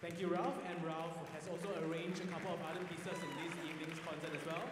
Thank you, Ralph. And Ralph has also arranged a couple of other pieces in this evening's concert as well.